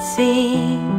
See.